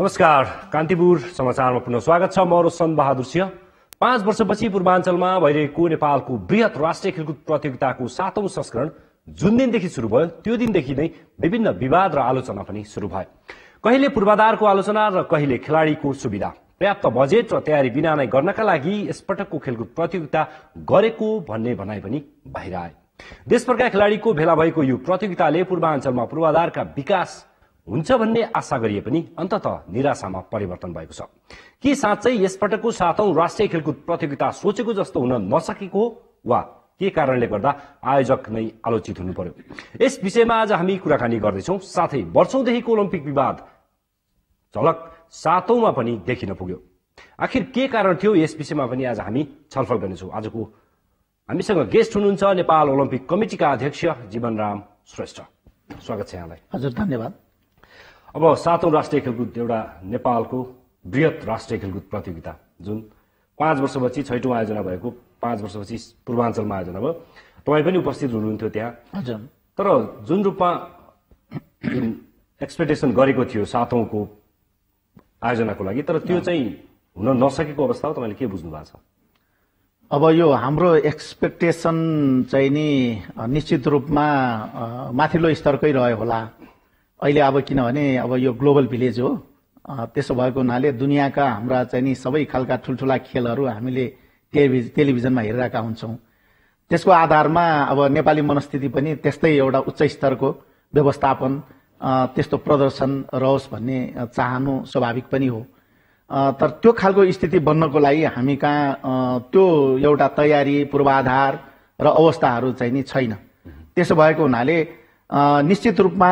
नमस्कार कान्तिपुर समाचारमा पुनः स्वागत छ। म रोशन बहादुर सिंह। पाँच वर्षपछि पूर्वाञ्चलमा भइरहेको नेपालको वृहत राष्ट्रिय खेलकुद प्रतियोगिताको सातौं संस्करण जुन दिनदेखि सुरु भयो त्यो दिनदेखि नै विभिन्न विवाद र आलोचना पनि सुरु भयो। कहिले पूर्वाधारको आलोचना र कहिले खेलाडीको सुविधा? पर्याप्त बजेट र तयारी बिना नै गर्नका लागि यसपटकको खेलकुद प्रतियोगिता गरेको भन्ने भनाइ पनि बाहिर देशभरका खेलाडीको भेला भएको यो प्रतियोगिताले पूर्वाञ्चलमा पूर्वाधारका विकास हुन्छ भन्ने आशा गरिए पनि अन्तत निराशामा परिवर्तन भएको छ। के साँच्चै यसपटकको सातौं राष्ट्रिय खेलकुद प्रतियोगिता सोचेको जस्तो हुन नसकेको वा के कारणले गर्दा आयोजक नै आलोचित हुनु पर्यो यस विषयमा आज हामी कुराकानी गर्दैछौँ। साथै वर्षौंदेखिको ओलम्पिक विवाद झलक सातौंमा पनि देखिन पुग्यो। आखिर के कारण थियो यस विषयमा पनि आज हामी छलफल गर्नेछौँ। आजको हामीसँग गेस्ट हुनुहुन्छ नेपाल ओलम्पिक कमिटिका अध्यक्ष जीवनराम श्रेष्ठ। स्वागत छ यहाँलाई। हजुर धन्यवाद। अब सातौं राष्ट्रिय खेलकुद एउटा नेपालको वृहत राष्ट्रिय खेलकुद प्रतियोगिता जुन पाँच वर्षपछि छैटौँ आयोजना भएको पाँच वर्षपछि पूर्वाञ्चलमा आयोजना भयो। तपाईँ पनि उपस्थित हुनुहुन्थ्यो त्यहाँ। हजुर। तर जुन रूपमा जुन एक्सपेक्टेसन गरेको थियो सातौँको आयोजनाको लागि तर त्यो चाहिँ हुन नसकेको अवस्था हो तपाईँले के बुझ्नु भएको छ? अब यो हाम्रो एक्सपेक्टेसन चाहिँ नि निश्चित रूपमा माथिल्लो स्तरकै रह्यो होला। अहिले अब किनभने अब यो ग्लोबल भिलेज हो त्यसो भएको हुनाले दुनियाँका हाम्रा चाहिँ नि सबै खालका ठुल्ठुला खेलहरू हामीले टेलिभिज टेलिभिजनमा हेरिरहेका हुन्छौँ। त्यसको आधारमा अब नेपाली मनस्थिति पनि त्यस्तै एउटा उच्च स्तरको व्यवस्थापन त्यस्तो प्रदर्शन रहोस् भन्ने चाहनु स्वाभाविक पनि हो। तर त्यो खालको स्थिति बन्नको लागि हामी कहाँ त्यो एउटा तयारी पूर्वाधार र अवस्थाहरू चाहिँ नि छैन। त्यसो भएको हुनाले निश्चित रूपमा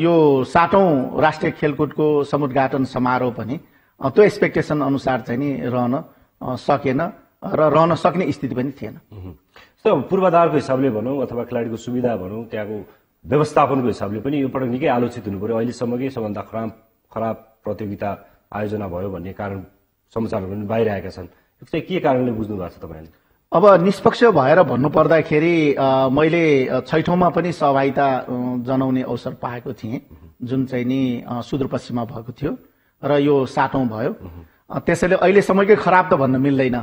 यो सातौं राष्ट्रिय खेलकुदको समुद्घाटन समारोह पनि त्यो एक्सपेक्टेसन अनुसार चाहिँ नि रहन सकेन र रहन सक्ने स्थिति पनि थिएन। पूर्वाधारको हिसाबले भनौँ अथवा खेलाडीको सुविधा भनौँ त्यहाँको व्यवस्थापनको हिसाबले पनि यो पटक निकै आलोचित हुनु पर्यो। अहिलेसम्मकै सबभन्दा खराब खराब प्रतियोगिता आयोजना भयो भन्ने कारण समाचारहरू पनि बाहिर आएका छन्। के कारणले बुझ्नु भएको छ तपाईँले? अब निष्पक्ष भएर भन्नुपर्दाखेरि मैले छैठौँमा पनि सहभागिता जनाउने अवसर पाएको थिएँ जुन चाहिँ नि सुदूरपश्चिममा भएको थियो र यो सातौँ भयो। त्यसैले अहिलेसम्मकै खराब त भन्न मिल्दैन।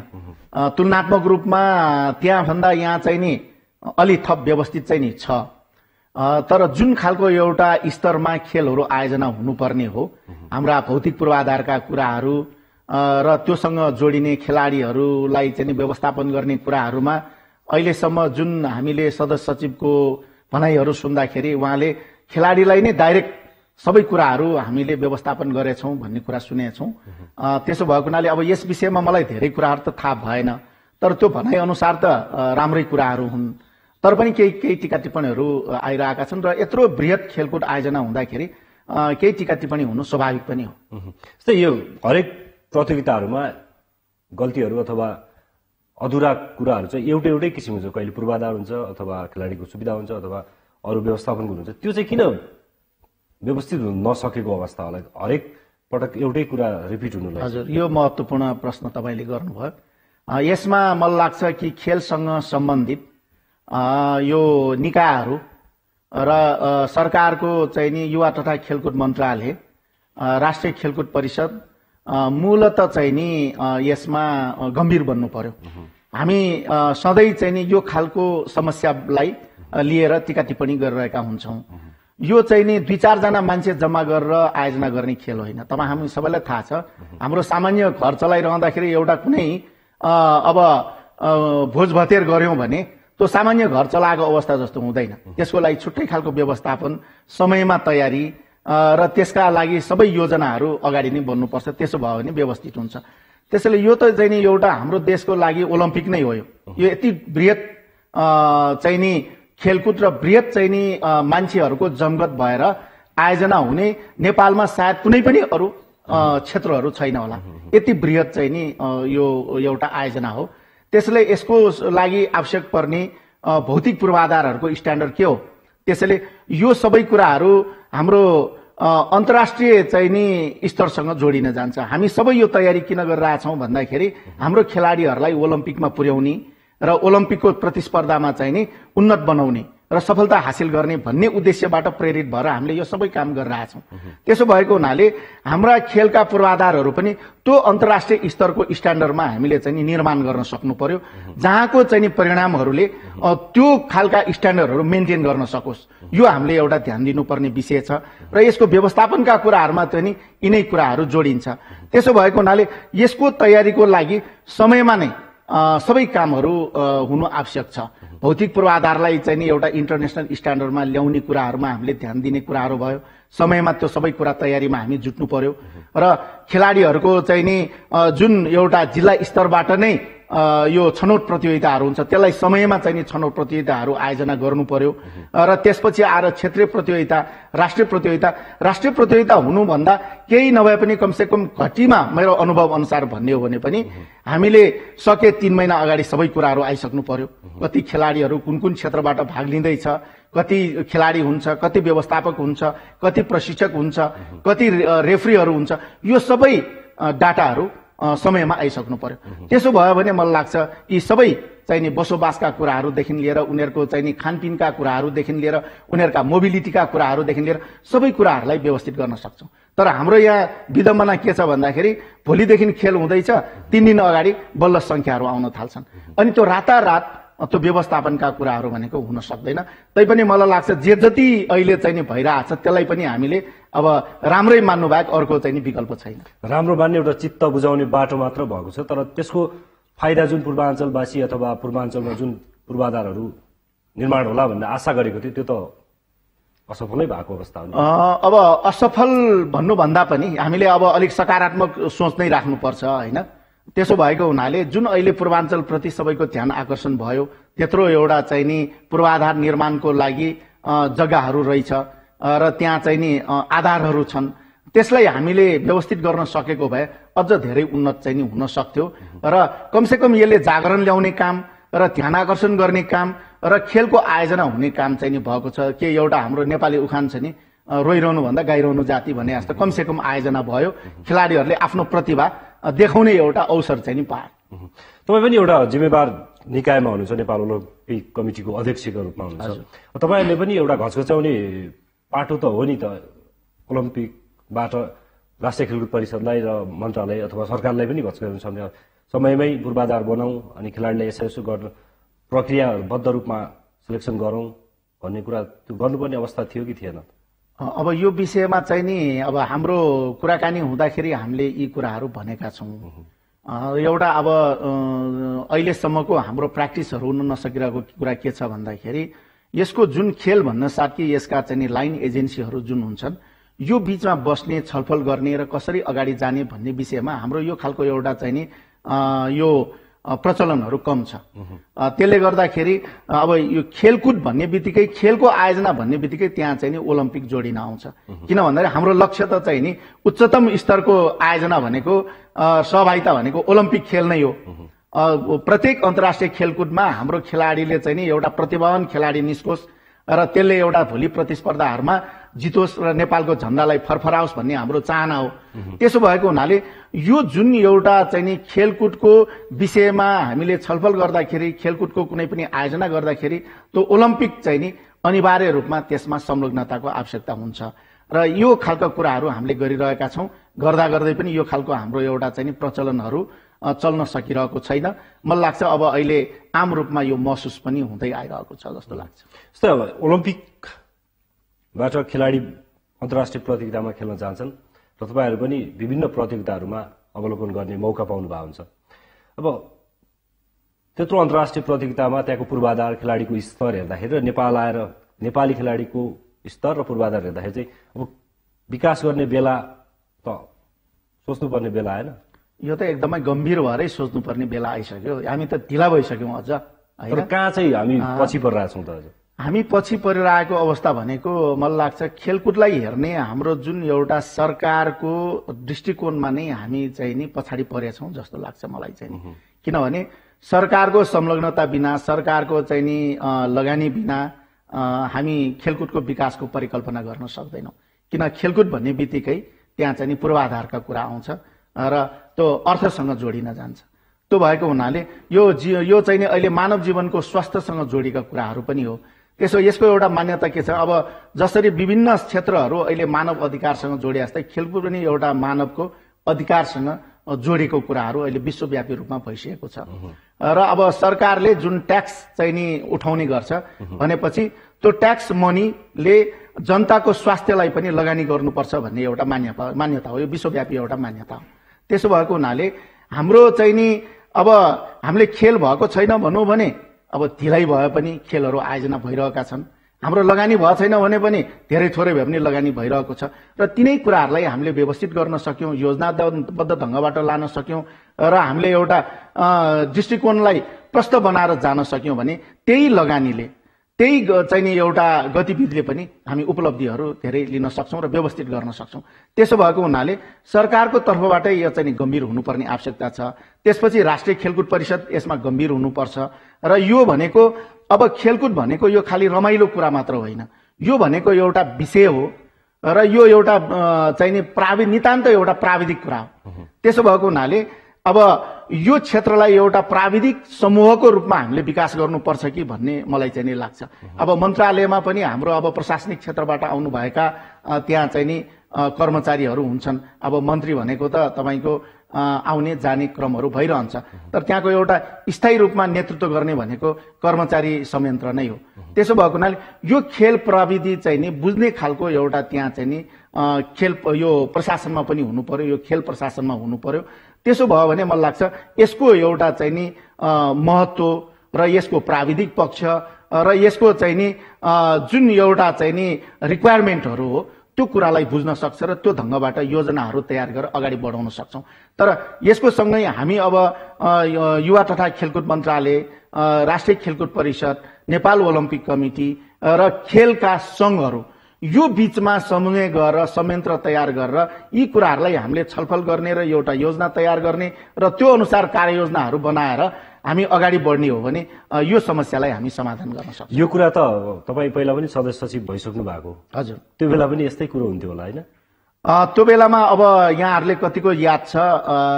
तुलनात्मक रूपमा त्यहाँभन्दा यहाँ चाहिँ नि अलि थप व्यवस्थित चाहिँ नि छ। तर जुन खालको एउटा स्तरमा खेलहरू आयोजना हुनुपर्ने हो हाम्रा भौतिक पूर्वाधारका कुराहरू र त्योसँग जोडिने खेलाडीहरूलाई चाहिँ व्यवस्थापन गर्ने कुराहरूमा अहिलेसम्म जुन हामीले सदस्य सचिवको भनाइहरू सुन्दाखेरि उहाँले खेलाडीलाई नै डाइरेक्ट सबै कुराहरू हामीले व्यवस्थापन गरेछौँ भन्ने कुरा सुनेछौँ। त्यसो भएको हुनाले अब यस विषयमा मलाई धेरै कुराहरू त थाहा भएन तर त्यो भनाइ अनुसार त राम्रै कुराहरू हुन्। तर पनि केही केही टिका टिप्पणीहरू आइरहेका छन् र यत्रो वृहत खेलकुद आयोजना हुँदाखेरि केही टिका टिप्पणी हुनु स्वाभाविक पनि हो। जस्तै यो हरेक प्रतियोगिताहरूमा गल्तीहरू अथवा अधुरा कुराहरू चाहिँ एउटै एउटै किसिम हुन्छ। कहिले पूर्वाधार हुन्छ अथवा खेलाडीको सुविधा हुन्छ अथवा अरू व्यवस्थापनको हुन्छ। त्यो चाहिँ किन व्यवस्थित हुन नसकेको अवस्था होला? हरेक पटक एउटै कुरा रिपिट हुनुलाई हजुर यो महत्त्वपूर्ण प्रश्न तपाईँले गर्नुभयो। यसमा मलाई लाग्छ कि खेलसँग सम्बन्धित यो निकायहरू र सरकारको चाहिँ नि युवा तथा खेलकुद मन्त्रालय राष्ट्रिय खेलकुद परिषद मूलत चाहिँ नि यसमा गम्भीर बन्नु पर्यो। हामी सधैँ चाहिँ नि यो खालको समस्यालाई लिएर टिका टिप्पणी गरिरहेका हुन्छौँ। यो चाहिँ नि दुई चारजना मान्छे जम्मा गरेर आयोजना गर्ने खेल होइन। तपाईँ हामी सबैलाई थाहा छ हाम्रो सामान्य घर चलाइरहँदाखेरि एउटा कुनै अब भोज भतेर गऱ्यौँ भने त्यो सामान्य घर चलाएको अवस्था जस्तो हुँदैन। त्यसको लागि छुट्टै खालको व्यवस्थापन समयमा तयारी र त्यसका लागि सबै योजनाहरू अगाडि नै बन्नुपर्छ त्यसो भयो भने व्यवस्थित हुन्छ। त्यसैले यो त चाहिँ नि एउटा हाम्रो देशको लागि ओलम्पिक नै हो यो। यति बृहत अ, चाहिँ नि खेलकुद र बृहत चाहिँ नि मान्छेहरूको जमघट भएर आयोजना हुने नेपालमा सायद कुनै पनि अरू क्षेत्रहरू छैन होला। यति बृहत चाहिँ नि यो एउटा आयोजना हो। त्यसले यसको लागि आवश्यक पर्ने भौतिक पूर्वाधारहरूको स्ट्यान्डर्ड के हो? त्यसैले यो सबै कुराहरू हाम्रो अन्तर्राष्ट्रिय चाहिँ नि स्तरसँग जोडिन जान्छ। हामी सबै यो तयारी किन गरिरहेछौँ भन्दाखेरि हाम्रो खेलाडीहरूलाई ओलम्पिकमा पुर्याउने र ओलम्पिकको प्रतिस्पर्धामा चाहिँ नि उन्नत बनाउने र सफलता हासिल गर्ने भन्ने उद्देश्यबाट प्रेरित भएर हामीले यो सबै काम गरिरहेछौँ त्यसो भएको हुनाले हाम्रा खेलका पूर्वाधारहरू पनि त्यो अन्तर्राष्ट्रिय स्तरको स्ट्यान्डर्डमा हामीले चाहिँ निर्माण गर्न सक्नु पर्यो जहाँको चाहिँ नि परिणामहरूले त्यो खालका स्ट्यान्डर्डहरू मेन्टेन गर्न सकोस्। यो हामीले एउटा ध्यान दिनुपर्ने विषय छ र यसको व्यवस्थापनका कुराहरूमा चाहिँ यिनै कुराहरू जोडिन्छ। त्यसो भएको हुनाले यसको तयारीको लागि समयमा नै सबै कामहरू हुनु आवश्यक छ। भौतिक पूर्वाधारलाई चाहिँ नि एउटा इन्टरनेसनल स्ट्यान्डर्डमा ल्याउने कुराहरूमा हामीले ध्यान दिने कुराहरू भयो। समयमा त्यो सबै कुरा तयारीमा हामी जुट्नु पर्यो। र खेलाडीहरूको चाहिँ नि जुन एउटा जिल्ला स्तरबाट नै यो छनौट प्रतियोगिताहरू हुन्छ। त्यसलाई समयमा चाहिँ नि छनौट प्रतियोगिताहरू आयोजना गर्नु पर्यो। र त्यसपछि आएर क्षेत्रीय प्रतियोगिता राष्ट्रिय प्रतियोगिता। राष्ट्रिय प्रतियोगिता हुनुभन्दा केही नभए पनि कमसेकम घटीमा मेरो अनुभव अनुसार भन्ने हो भने पनि हामीले सके तीन महिना अगाडि सबै कुराहरू आइसक्नु पर्यो। कति खेलाडीहरू कुन कुन क्षेत्रबाट भाग लिँदैछ कति खेलाडी हुन्छ कति व्यवस्थापक हुन्छ कति प्रशिक्षक हुन्छ कति रेफ्रीहरू हुन्छ। यो सबै डाटाहरू समयमा आइसक्नु पर्यो। त्यसो भयो भने मलाई लाग्छ यी सबै चाहिँ नि बसोबासका कुराहरूदेखि लिएर उनीहरूको चाहिँ नि खानपिनका कुराहरूदेखि लिएर उनीहरूका मोबिलिटीका कुराहरूदेखि लिएर सबै कुराहरूलाई व्यवस्थित गर्न सक्छौँ। तर हाम्रो यहाँ विडम्बना के छ भन्दाखेरि भोलिदेखि खेल हुँदैछ तिन दिन अगाडि बल्ल सङ्ख्याहरू आउन थाल्छन्। अनि त्यो रातारात त्यो व्यवस्थापनका कुराहरू भनेको हुन सक्दैन। तैपनि मलाई लाग्छ जे जति अहिले चाहिँ नि भइरहेछ त्यसलाई पनि हामीले अब राम्रै मान्नु बाहेक अर्को चाहिँ नि विकल्प छैन। राम्रो मान्ने एउटा चित्त बुझाउने बाटो मात्र भएको छ तर त्यसको फाइदा जुन पूर्वाञ्चलवासी अथवा पूर्वाञ्चलमा जुन पूर्वाधारहरू निर्माण होला भन्ने आशा गरेको थियो त्यो त असफलै भएको अवस्था अब असफल भन्नुभन्दा पनि हामीले अब अलिक सकारात्मक सोच नै राख्नुपर्छ होइन? त्यसो भएको हुनाले जुन अहिले पूर्वाञ्चलप्रति सबैको ध्यान आकर्षण भयो त्यत्रो एउटा चाहिँ नि पूर्वाधार निर्माणको लागि जग्गाहरू रहेछ। र त्यहाँ चाहिँ नि आधारहरू छन्। त्यसलाई हामीले व्यवस्थित गर्न सकेको भए अझ धेरै उन्नत चाहिँ नि हुन सक्थ्यो। र कमसेकम यसले जागरण ल्याउने काम र ध्यान आकर्षण गर्ने काम र खेलको आयोजना हुने काम चाहिँ नि भएको छ। के एउटा हाम्रो नेपाली उखान छ नि रोइरहनु भन्दा गाइरहनु जाति भने जस्तो कमसेकम आयोजना भयो। खेलाडीहरूले आफ्नो प्रतिभा देखाउने एउटा अवसर चाहिँ नि पाए। तपाईँ पनि एउटा जिम्मेवार निकायमा हुनुहुन्छ नेपाल ओलम्पिक कमिटीको अध्यक्षको रूपमा हुनुहुन्छ। तपाईँहरूले पनि एउटा घचघचाउने पाटो त हो नि त ओलम्पिकबाट राष्ट्रिय खेलकुद परिषदलाई र मन्त्रालय अथवा सरकारलाई पनि घचघचाउने समय समयमै पूर्वाधार बनाऊ अनि खेलाडीलाई यसो यसो गर्न प्रक्रियाबद्ध रूपमा सिलेक्सन गरौँ भन्ने कुरा त्यो गर्नुपर्ने अवस्था थियो कि थिएन? अब यो विषयमा चाहिँ नि अब हाम्रो कुराकानी हुँदाखेरि हामीले यी कुराहरू भनेका छौँ। एउटा अब अहिलेसम्मको हाम्रो प्र्याक्टिसहरू हुन नसकिरहेको कुरा के छ भन्दाखेरि यसको जुन खेल भन्न साथ कि यसका चाहिँ लाइन एजेन्सीहरू जुन हुन्छन् यो बिचमा बस्ने छलफल गर्ने र कसरी अगाडि जाने भन्ने विषयमा हाम्रो यो खालको एउटा चाहिँ नि यो प्रचलनहरू कम छ। त्यसले गर्दाखेरि अब यो खेलकुद भन्ने बित्तिकै खेलको आयोजना भन्ने बित्तिकै त्यहाँ चाहिँ नि ओलम्पिक जोडिन आउँछ। किन भन्दाखेरि हाम्रो लक्ष्य त चाहिँ नि उच्चतम स्तरको आयोजना भनेको सहभागिता भनेको ओलम्पिक खेल नै हो। प्रत्येक अन्तर्राष्ट्रिय खेलकुदमा हाम्रो खेलाडीले चाहिँ नि एउटा प्रतिभावान खेलाडी निस्कोस् र त्यसले एउटा भोलि प्रतिस्पर्धाहरूमा जितोस् र नेपालको झन्डालाई फरफराओस् भन्ने हाम्रो चाहना हो। त्यसो भएको हुनाले यो जुन एउटा चाहिँ नि खेलकुदको विषयमा हामीले छलफल गर्दाखेरि खेलकुदको कुनै पनि आयोजना गर्दाखेरि त्यो ओलम्पिक चाहिँ नि अनिवार्य रूपमा त्यसमा संलग्नताको आवश्यकता हुन्छ। र यो खालका कुराहरू हामीले गरिरहेका छौँ। गर्दा गर्दै पनि यो खालको हाम्रो एउटा चाहिँ नि प्रचलनहरू चल्न सकिरहेको छैन। मलाई लाग्छ अब अहिले आम रूपमा यो महसुस पनि हुँदै आइरहेको छ जस्तो लाग्छ। जस्तै अब ओलम्पिकबाट खेलाडी अन्तर्राष्ट्रिय प्रतियोगितामा खेल्न जान्छन् र तपाईँहरू पनि विभिन्न प्रतियोगिताहरूमा अवलोकन गर्ने मौका पाउनु भएको हुन्छ। अब त्यत्रो अन्तर्राष्ट्रिय प्रतियोगितामा त्यहाँको पूर्वाधार खेलाडीको स्तर हेर्दाखेरि र नेपाल आएर नेपाली खेलाडीको स्तर र पूर्वाधार हेर्दाखेरि चाहिँ अब विकास गर्ने बेला त सोच्नुपर्ने बेला आएन यो त एकदमै गम्भीर भएरै सोच्नुपर्ने बेला आइसक्यो। हामी त ढिला भइसक्यौँ अझ कहाँ चाहिँ हामी पछि परिरहेछौँ त हामी पछि परिरहेको अवस्था भनेको मलाई लाग्छ खेलकुदलाई हेर्ने हाम्रो जुन एउटा सरकारको दृष्टिकोणमा नै हामी चाहिँ नि पछाडि परेछौँ जस्तो लाग्छ मलाई चाहिँ नि। किनभने सरकारको संलग्नता बिना सरकारको चाहिँ नि लगानी बिना हामी खेलकुदको विकासको परिकल्पना गर्न सक्दैनौँ। किन खेलकुद भन्ने बित्तिकै त्यहाँ चाहिँ नि पूर्वाधारका कुरा आउँछ। र त्यो अर्थसँग जोडिन जान्छ। त्यो भएको हुनाले यो जि यो चाहिँ नि अहिले मानव जीवनको स्वास्थ्यसँग जोडिएका कुराहरू पनि हो। त्यसो यसको एउटा मान्यता के छ? अब जसरी विभिन्न क्षेत्रहरू अहिले मानव अधिकारसँग जोडे जस्तै खेलकुद पनि एउटा मानवको अधिकारसँग जोडेको कुराहरू अहिले विश्वव्यापी रूपमा भइसकेको छ। र अब सरकारले जुन ट्याक्स चाहिँ नि उठाउने गर्छ भनेपछि त्यो ट्याक्स मनीले जनताको स्वास्थ्यलाई पनि लगानी गर्नुपर्छ भन्ने एउटा मान्यता मान्यता हो। यो विश्वव्यापी एउटा मान्यता हो। त्यसो भएको हुनाले हाम्रो चाहिँ नि अब हामीले खेल भएको छैन भनौँ भने अब ढिलाइ भए पनि खेलहरू आयोजना भइरहेका छन्। हाम्रो लगानी भएको छैन भने पनि धेरै थोरै भए पनि लगानी भइरहेको छ। र तिनै कुराहरूलाई हामीले व्यवस्थित गर्न सक्यौँ योजनाबद्ध ढङ्गबाट लान सक्यौँ र हामीले एउटा दृष्टिकोणलाई प्रष्ट बनाएर जान सक्यौँ भने त्यही लगानीले त्यही चाहिँ नि एउटा गतिविधिले पनि हामी उपलब्धिहरू धेरै लिन सक्छौँ र व्यवस्थित गर्न सक्छौँ। त्यसो भएको हुनाले सरकारको तर्फबाटै यो चाहिँ गम्भीर हुनुपर्ने आवश्यकता छ। त्यसपछि राष्ट्रिय खेलकुद परिषद यसमा गम्भीर हुनुपर्छ र यो भनेको अब खेलकुद भनेको यो खालि रमाइलो कुरा मात्र होइन। यो भनेको एउटा विषय हो र यो एउटा चाहिँ नि प्रावि नितान्त एउटा प्राविधिक कुरा हो। त्यसो भएको हुनाले अब यो क्षेत्रलाई एउटा प्राविधिक समूहको रूपमा हामीले विकास गर्नुपर्छ कि भन्ने मलाई चाहिँ नि लाग्छ। अब मन्त्रालयमा पनि हाम्रो अब प्रशासनिक क्षेत्रबाट आउनुभएका त्यहाँ चाहिँ नि कर्मचारीहरू हुन्छन्। अब मन्त्री भनेको त तपाईँको आउने जाने क्रमहरू भइरहन्छ। तर त्यहाँको एउटा स्थायी रूपमा नेतृत्व गर्ने भनेको कर्मचारी संयन्त्र नै हो। त्यसो भएको हुनाले यो खेल प्रविधि चाहिँ नि बुझ्ने खालको एउटा त्यहाँ चाहिँ नि खेल यो प्रशासनमा पनि हुनु पर्यो यो खेल प्रशासनमा हुनु पर्यो। त्यसो भयो भने मलाई लाग्छ यसको एउटा चाहिँ नि महत्व र यसको प्राविधिक पक्ष र यसको चाहिँ नि जुन एउटा चाहिँ नि रिक्वायरमेन्टहरू हो त्यो कुरालाई बुझ्न सक्छ र त्यो ढङ्गबाट योजनाहरू तयार गरेर अगाडि बढाउन सक्छौँ। तर यसको सँगै हामी अब युवा तथा खेलकुद मन्त्रालय राष्ट्रिय खेलकुद परिषद नेपाल ओलम्पिक कमिटी र खेलका सङ्घहरू यो बिचमा समन्वय गरेर संयन्त्र तयार गरेर यी कुराहरूलाई हामीले छलफल गर्ने र एउटा योजना तयार गर्ने र त्यो अनुसार कार्ययोजनाहरू बनाएर हामी अगाडि बढ्ने हो भने यो समस्यालाई हामी समाधान गर्न सक्छौँ। यो कुरा त तपाईँ पहिला पनि सदस्य सचिव भइसक्नु भएको हजुर। त्यो बेला पनि यस्तै कुरो हुन्थ्यो होला होइन? त्यो बेलामा अब यहाँहरूले कतिको याद छ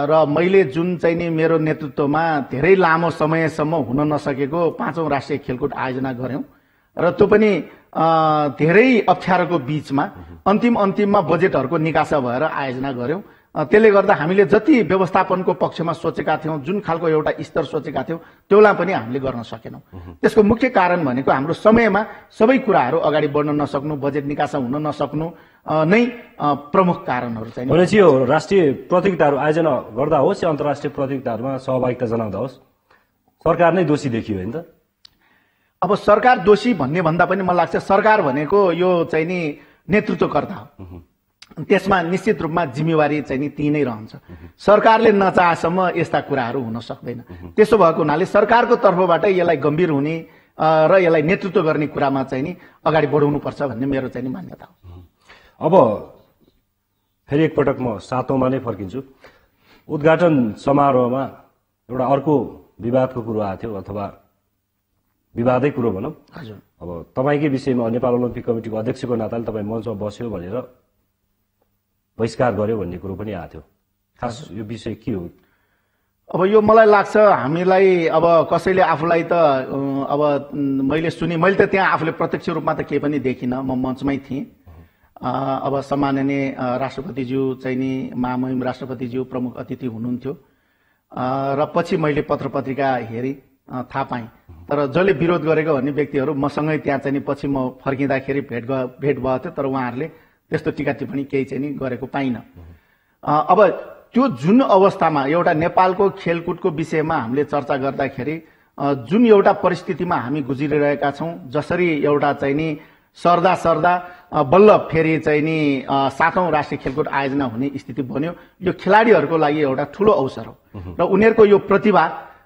र मैले जुन चाहिँ नि मेरो नेतृत्वमा धेरै लामो समयसम्म हुन नसकेको पाँचौँ राष्ट्रिय खेलकुद आयोजना गऱ्यौँ र त्यो पनि धेरै अप्ठ्यारोको बिचमा अन्तिम अन्तिममा बजेटहरूको निकासा भएर आयोजना गर्यौँ। त्यसले गर्दा हामीले जति व्यवस्थापनको पक्षमा सोचेका थियौँ जुन खालको एउटा स्तर सोचेका थियौँ त्यसलाई पनि हामीले गर्न सकेनौँ। त्यसको मुख्य कारण भनेको हाम्रो समयमा सबै कुराहरू अगाडि बढ्न नसक्नु बजेट निकासा हुन नसक्नु नै प्रमुख कारणहरू चाहिँ भनेपछि यो राष्ट्रिय प्रतियोगिताहरू आयोजना गर्दा होस् या अन्तर्राष्ट्रिय प्रतियोगिताहरूमा सहभागिता जनाउँदा होस् सरकार नै दोषी देखियो होइन त। अब सरकार दोषी भन्ने भन्दा पनि मलाई लाग्छ सरकार भनेको यो चाहिँ नि नेतृत्वकर्ता हो। त्यसमा निश्चित रूपमा जिम्मेवारी चाहिँ नि ती नै रहन्छ। सरकारले नचाहेसम्म यस्ता कुराहरू हुन सक्दैन। त्यसो भएको हुनाले सरकारको तर्फबाट यसलाई गम्भीर हुने र यसलाई नेतृत्व गर्ने कुरामा चाहिँ नि अगाडि बढाउनुपर्छ भन्ने मेरो चाहिँ नि मान्यता हो। अब फेरि एकपटक म सातौँमा नै फर्किन्छु। उद्घाटन समारोहमा एउटा अर्को विवादको कुरो आएको थियो अथवा विवादै कुरो भनौँ। हजुर। अब तपाईँकै विषयमा नेपाल ओलम्पिक कमिटीको अध्यक्षको नाताले तपाईँ मञ्चमा बस्यो भनेर बहिष्कार गर्यो भन्ने कुरो पनि आएको थियो। खास यो विषय के हो? अब यो मलाई लाग्छ हामीलाई अब कसैले आफूलाई त अब मैले सुने मैले त त्यहाँ आफूले प्रत्यक्ष रूपमा त केही पनि देखिनँ। म मञ्चमै थिएँ। अब सम्माननीय राष्ट्रपतिज्यू चाहिँ नि महामहिम राष्ट्रपतिज्यू प्रमुख अतिथि हुनुहुन्थ्यो। र पछि मैले पत्र पत्रिका हेरेँ। थाहा पाएँ। तर जसले विरोध गरेको भन्ने व्यक्तिहरू मसँगै त्यहाँ चाहिँ पछि म फर्किँदाखेरि भेट भेट भएको थियो तर उहाँहरूले त्यस्तो टिका टिप्पणी केही चाहिँ नि गरेको पाइनँ। अब त्यो जुन अवस्थामा एउटा नेपालको खेलकुदको विषयमा हामीले चर्चा गर्दाखेरि जुन एउटा परिस्थितिमा हामी गुज्रिरहेका छौँ जसरी एउटा चाहिँ नि सर्दा सर्दा बल्ल फेरि चाहिँ नि सातौँ राष्ट्रिय खेलकुद आयोजना हुने स्थिति बन्यो। यो खेलाडीहरूको लागि एउटा ठुलो अवसर हो। र उनीहरूको यो प्रतिभा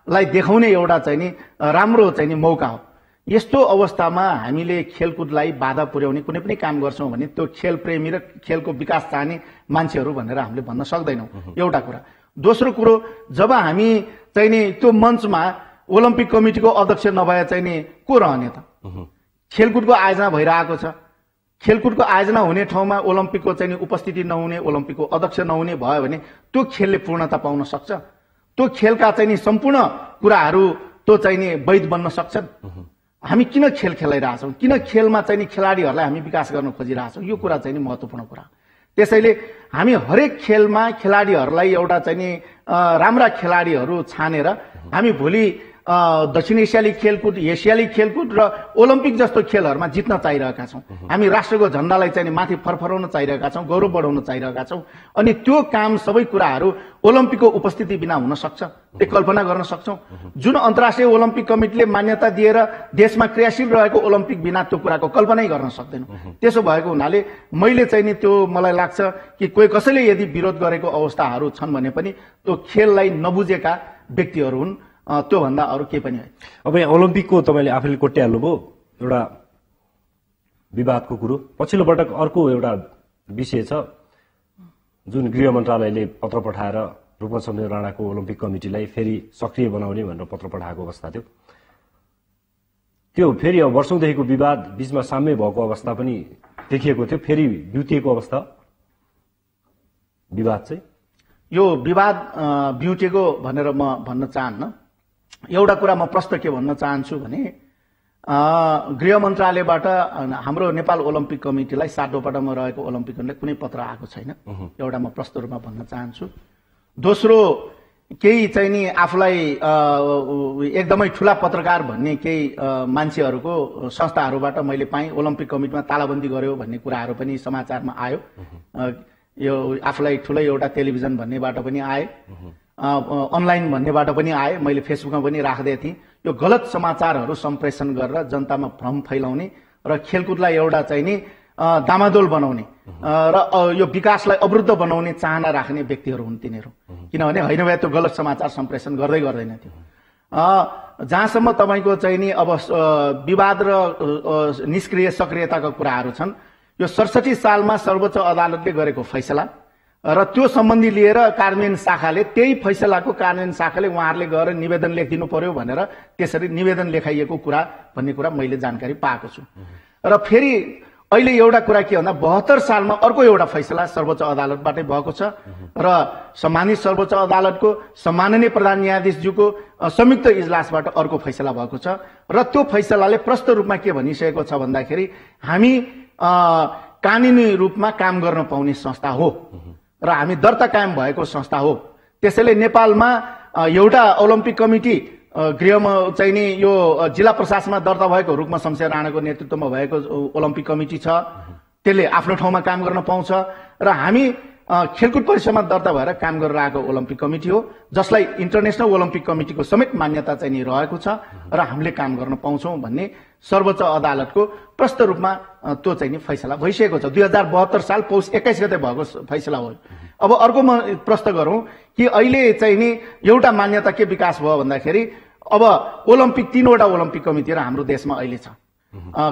लाई देखाउने एउटा चाहिँ नि राम्रो चाहिँ नि मौका हो। यस्तो अवस्थामा हामीले खेलकुदलाई बाधा पुर्याउने कुनै पनि काम गर्छौँ भने त्यो खेल प्रेमी र खेलको विकास चाहने मान्छेहरू भनेर हामीले भन्न सक्दैनौँ। एउटा कुरा। दोस्रो कुरो जब हामी चाहिँ नि त्यो मञ्चमा ओलम्पिक कमिटीको अध्यक्ष नभए चाहिँ नि को रहने त? खेलकुदको आयोजना भइरहेको छ। खेलकुदको आयोजना हुने ठाउँमा ओलम्पिकको चाहिँ उपस्थिति नहुने ओलम्पिकको अध्यक्ष नहुने भयो भने त्यो खेलले पूर्णता पाउन सक्छ। त्यो खेलका चाहिँ नि सम्पूर्ण कुराहरू त्यो चाहिँ नि वैध बन्न सक्छन्। हामी किन खेल खेलाइरहेछौँ? किन खेलमा चाहिँ नि खेलाडीहरूलाई हामी विकास गर्न खोजिरहेछौँ? यो कुरा चाहिँ नि महत्त्वपूर्ण कुरा त्यसैले हामी हरेक खेलमा खेलाडीहरूलाई एउटा चाहिँ नि राम्रा खेलाडीहरू छानेर हामी भोलि दक्षिण एसियाली खेलकुद एसियाली खेलकुद र ओलम्पिक जस्तो खेलहरूमा जित्न चाहिरहेका छौँ। हामी राष्ट्रको झन्डालाई चाहिँ माथि फरफराउन चाहिरहेका छौँ गौरव बढाउन चाहिरहेका छौँ। अनि त्यो काम सबै कुराहरू ओलम्पिकको उपस्थिति बिना हुन सक्छ। त्यो कल्पना गर्न सक्छौँ। जुन अन्तर्राष्ट्रिय ओलम्पिक कमिटीले मान्यता दिएर देशमा क्रियाशील रहेको ओलम्पिक बिना त्यो कुराको कल्पनै गर्न सक्दैनौँ। त्यसो भएको हुनाले मैले चाहिँ नि त्यो मलाई लाग्छ कि कोही कसैले यदि विरोध गरेको अवस्थाहरू छन् भने पनि त्यो खेललाई नबुझेका व्यक्तिहरू हुन्। त्योभन्दा अरू केही पनि होइन। अब यहाँ ओलम्पिकको तपाईँले आफैले कोट्याउनुभयो एउटा विवादको कुरो। पछिल्लो पटक अर्को एउटा विषय छ जुन गृह मन्त्रालयले पत्र पठाएर रूपमा समदेव राणाको ओलम्पिक कमिटीलाई फेरि सक्रिय बनाउने भनेर पत्र पठाएको अवस्था थियो। त्यो फेरि अब वर्षौँदेखिको विवाद बिचमा साम्य भएको अवस्था पनि देखिएको थियो फेरि बिउतिएको अवस्था। विवाद चाहिँ? यो विवाद बिउटेको भनेर म भन्न चाहन्न। एउटा कुरा म प्रश्न के भन्न चाहन्छु भने गृह मन्त्रालयबाट हाम्रो नेपाल ओलम्पिक कमिटीलाई सातौँ पटकमा रहेको ओलम्पिक कमिटीलाई कुनै पत्र आएको छैन। एउटा म प्रश्न रूपमा भन्न चाहन्छु। दोस्रो केही चाहिँ नि आफूलाई एकदमै ठुला पत्रकार भन्ने केही मान्छेहरूको संस्थाहरूबाट मैले पाएँ। ओलम्पिक कमिटीमा तालाबन्दी गर्यो भन्ने कुराहरू पनि समाचारमा आयो। यो आफूलाई ठुलै एउटा टेलिभिजन भन्नेबाट पनि आए। अनलाइन भन्नेबाट पनि आए। मैले फेसबुकमा पनि राख्दै थिएँ। यो गलत समाचारहरू सम्प्रेषण गरेर जनतामा भ्रम फैलाउने र खेलकुदलाई एउटा चाहिँ नि दामादोल बनाउने र यो विकासलाई अवरुद्ध बनाउने चाहना राख्ने व्यक्तिहरू हुन् तिनीहरू। किनभने होइन भए त्यो गलत समाचार सम्प्रेषण गर्दै गर्दैन थियो जहाँसम्म तपाईँको चाहिँ नि अब विवाद र निष्क्रिय सक्रियताका कुराहरू छन् यो सडसठी सालमा सर्वोच्च अदालतले गरेको फैसला। र त्यो सम्बन्धी लिएर कार्यान्वयन शाखाले त्यही फैसलाको कार्यान्वयन शाखाले उहाँहरूले गएर निवेदन लेखिदिनु पर्यो भनेर त्यसरी निवेदन लेखाइएको कुरा भन्ने कुरा मैले जानकारी पाएको छु। र फेरि अहिले एउटा कुरा के भन्दा बहत्तर सालमा अर्को एउटा फैसला सर्वोच्च अदालतबाटै भएको छ। र सम्मानित सर्वोच्च अदालतको सम्माननीय प्रधान न्यायाधीशज्यूको संयुक्त इजलासबाट अर्को फैसला भएको छ। र त्यो फैसलाले प्रष्ट रूपमा के भनिसकेको छ भन्दाखेरि हामी कानुनी रूपमा काम गर्न पाउने संस्था हो। र हामी दर्ता कायम भएको संस्था हो। त्यसैले नेपालमा एउटा ओलम्पिक कमिटी गृहमा चाहिँ नि यो जिल्ला प्रशासनमा दर्ता भएको रुकमा शमशेर राणाको नेतृत्वमा भएको ओलम्पिक कमिटी छ। त्यसले आफ्नो ठाउँमा काम गर्न पाउँछ। र हामी खेलकुद परिषदमा दर्ता भएर काम गरेर आएको ओलम्पिक कमिटी हो जसलाई इन्टरनेसनल ओलम्पिक कमिटीको समेत मान्यता चाहिँ नि रहेको छ र हामीले काम गर्न पाउँछौँ भन्ने सर्वोच्च अदालतको प्रष्ट रूपमा त्यो चाहिँ नि फैसला भइसकेको छ। दुई हजार बहत्तर साल पौष एक्काइस गते भएको फैसला हो। अब अर्को म प्रश्न गरौँ कि अहिले चाहिँ नि एउटा मान्यता के विकास भयो भन्दाखेरि अब ओलम्पिक तीनवटा ओलम्पिक कमिटी र हाम्रो देशमा अहिले छ।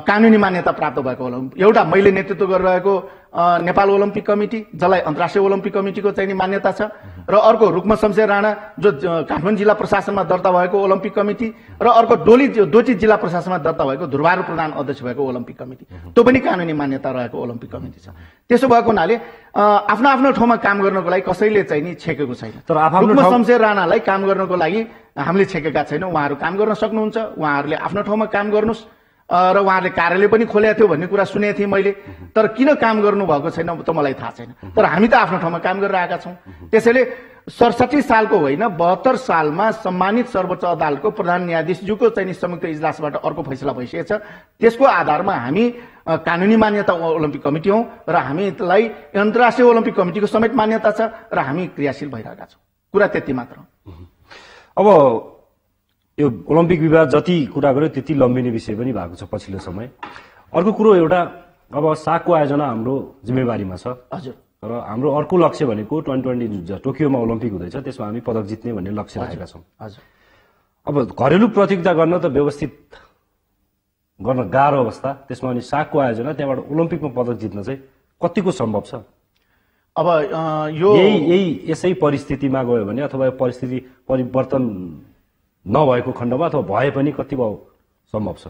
कानुनी मान्यता प्राप्त भएको ओलम्पिक एउटा मैले नेतृत्व गरिरहेको नेपाल ओलम्पिक कमिटी जसलाई अन्तर्राष्ट्रिय ओलम्पिक कमिटीको चाहिँ नि मान्यता छ। र अर्को रुक्म शमशेर राणा जो काठमाडौँ जिल्ला प्रशासनमा दर्ता भएको ओलम्पिक कमिटी र अर्को डोली दोची जिल्ला प्रशासनमा दर्ता भएको धुरबार प्रधान अध्यक्ष भएको ओलम्पिक कमिटी। त्यो पनि कानुनी मान्यता रहेको ओलम्पिक कमिटी छ। त्यसो भएको हुनाले आफ्नो आफ्नो ठाउँमा काम गर्नको लागि कसैले चाहिँ नि छेकेको छैन। तर रुक्म शमशेर राणालाई काम गर्नको लागि हामीले छेकेका छैनौँ उहाँहरू काम गर्न सक्नुहुन्छ उहाँहरूले आफ्नो ठाउँमा काम गर्नुहोस्। र उहाँहरूले कार्यालय पनि खोलेको थियो भन्ने कुरा सुनेको थिएँ मैले। तर किन काम गर्नुभएको छैन त मलाई थाहा छैन। तर हामी त आफ्नो ठाउँमा काम गरेर आएका छौँ। त्यसैले सडसठी सालको होइन बहत्तर सालमा सम्मानित सर्वोच्च अदालतको प्रधान न्यायाधीशज्यूको चाहिँ संयुक्त इजलासबाट अर्को फैसला भइसकेको छ। त्यसको आधारमा हामी कानुनी मान्यता ओलम्पिक कमिटी हौँ र हामीलाई अन्तर्राष्ट्रिय ओलम्पिक कमिटीको समेत मान्यता छ र हामी क्रियाशील भइरहेका छौँ। कुरा त्यति मात्र अब यो ओलम्पिक विवाद जति कुरा गर्यो त्यति लम्बिने विषय पनि भएको छ पछिल्लो समय। अर्को कुरो एउटा अब सागको आयोजना हाम्रो जिम्मेवारीमा छ। हजुर। र हाम्रो अर्को लक्ष्य भनेको ट्वेन्टी ट्वेन्टी टोकियोमा ओलम्पिक हुँदैछ त्यसमा हामी पदक जित्ने भन्ने लक्ष्य राखेका छौँ। हजुर। अब घरेलु प्रतियोगिता गर्न त व्यवस्थित गर्न गाह्रो अवस्था। त्यसमा अनि सागको आयोजना त्यहाँबाट ओलम्पिकमा पदक जित्न चाहिँ कतिको सम्भव छ? अब यो यही यही यसै परिस्थितिमा गयो भने अथवा यो परिस्थिति परिवर्तन नभएको खण्डमा अथवा भए पनि कति भयो? सम्भव छ।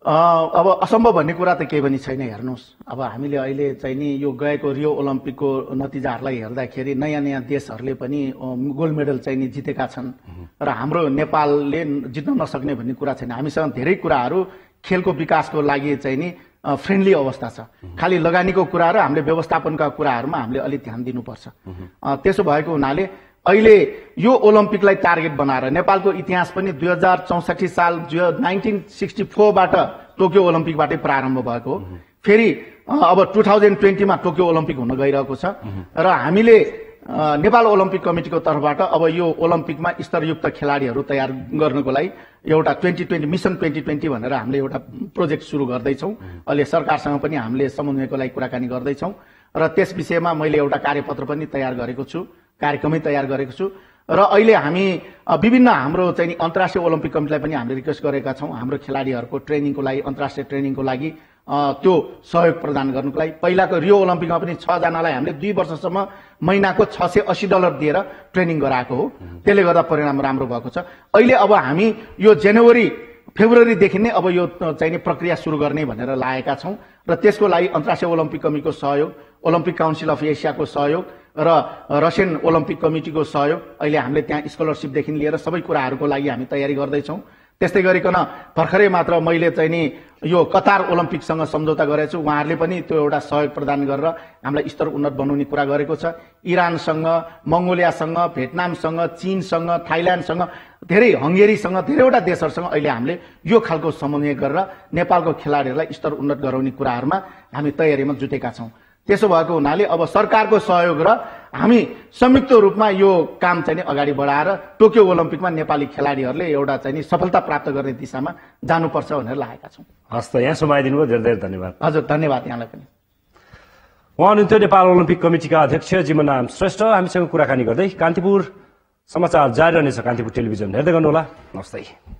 अब असम्भव भन्ने कुरा त केही पनि छैन हेर्नुहोस्। अब हामीले अहिले चाहिँ नि यो गएको रियो ओलम्पिकको नतिजाहरूलाई हेर्दाखेरि नयाँ नयाँ देशहरूले पनि गोल्ड मेडल चाहिँ नि जितेका छन्। र हाम्रो नेपालले जित्न नसक्ने भन्ने कुरा छैन। हामीसँग धेरै कुराहरू खेलको विकासको लागि चाहिँ नि फ्रेन्डली अवस्था छ। खालि लगानीको कुरा र हामीले व्यवस्थापनका कुराहरूमा हामीले अलिक ध्यान दिनुपर्छ। त्यसो भएको हुनाले अहिले यो ओलम्पिकलाई टार्गेट बनाएर नेपालको इतिहास पनि दुई हजार चौसठी साल नाइन्टिन सिक्सटी फोरबाट टोकियो ओलम्पिकबाटै प्रारम्भ भएको हो। फेरि अब टु थाउजन्ड ट्वेन्टीमा टोकियो ओलम्पिक हुन गइरहेको छ। र हामीले नेपाल ओलम्पिक कमिटीको तर्फबाट अब यो ओलम्पिकमा स्तरयुक्त खेलाडीहरू तयार गर्नको लागि एउटा twenty twenty mission twenty twenty भनेर हामीले एउटा प्रोजेक्ट सुरु गर्दैछौँ। अहिले सरकारसँग पनि हामीले समन्वयको लागि कुराकानी गर्दैछौँ। र त्यस विषयमा मैले एउटा कार्यपत्र पनि तयार गरेको छु। कार्यक्रमै तयार गरेको छु। र अहिले हामी विभिन्न हाम्रो चाहिँ अन्तर्राष्ट्रिय ओलम्पिक कमिटीलाई पनि हामीले रिक्वेस्ट गरेका छौँ। हाम्रो खेलाडीहरूको ट्रेनिङको लागि अन्तर्राष्ट्रिय ट्रेनिङको लागि त्यो सहयोग प्रदान गर्नुको लागि। पहिलाको रियो ओलम्पिकमा पनि छजनालाई हामीले दुई वर्षसम्म महिनाको छ सय अस्सी डलर दिएर ट्रेनिङ गराएको हो। त्यसले गर्दा परिणाम राम्रो भएको छ। अहिले अब हामी यो जनवरी फेब्रुअरीदेखि नै अब यो चाहिँ नि प्रक्रिया सुरु गर्ने भनेर लागेका छौँ। र त्यसको लागि अन्तर्राष्ट्रिय ओलम्पिक कमिटीको सहयोग ओलम्पिक काउन्सिल अफ एसियाको सहयोग र रसियन ओलम्पिक कमिटीको सहयोग अहिले हामीले त्यहाँ स्कलरसिपदेखि लिएर सबै कुराहरूको लागि हामी तयारी गर्दैछौँ। त्यस्तै गरिकन भर्खरै मात्र मैले चाहिँ नि यो कतार ओलम्पिकसँग सम्झौता गरेको छु। उहाँहरूले पनि त्यो एउटा सहयोग प्रदान गरेर हामीलाई स्तर उन्नत बनाउने कुरा गरेको छ। इरानसँग मङ्गोलियासँग भियतनामसँग चीनसँग थाइल्यान्डसँग धेरै हङ्गेरीसँग धेरैवटा देशहरूसँग अहिले हामीले यो खालको समन्वय गरेर नेपालको खेलाडीहरूलाई स्तर उन्नत गराउने कुराहरूमा हामी तयारीमा जुटेका छौँ। त्यसो भएको हुनाले अब सरकारको सहयोग र हामी संयुक्त रूपमा यो काम चाहिँ नि अगाडि बढाएर टोकियो ओलम्पिकमा नेपाली खेलाडीहरूले एउटा चाहिँ नि सफलता प्राप्त गर्ने दिशामा जानुपर्छ भनेर लागेका छौँ। हस् त यहाँ समाइदिनु भयो धेरै धेरै धन्यवाद। हजुर धन्यवाद यहाँलाई पनि। उहाँ हुनुहुन्थ्यो नेपाल ओलम्पिक कमिटीका अध्यक्ष जीवनराम श्रेष्ठ। हामीसँग कुराकानी गर्दै कान्तिपुर समाचार जारी रहनेछ कान्तिपुर टेलिभिजन। हेर्दै गर्नुहोला। नमस्ते।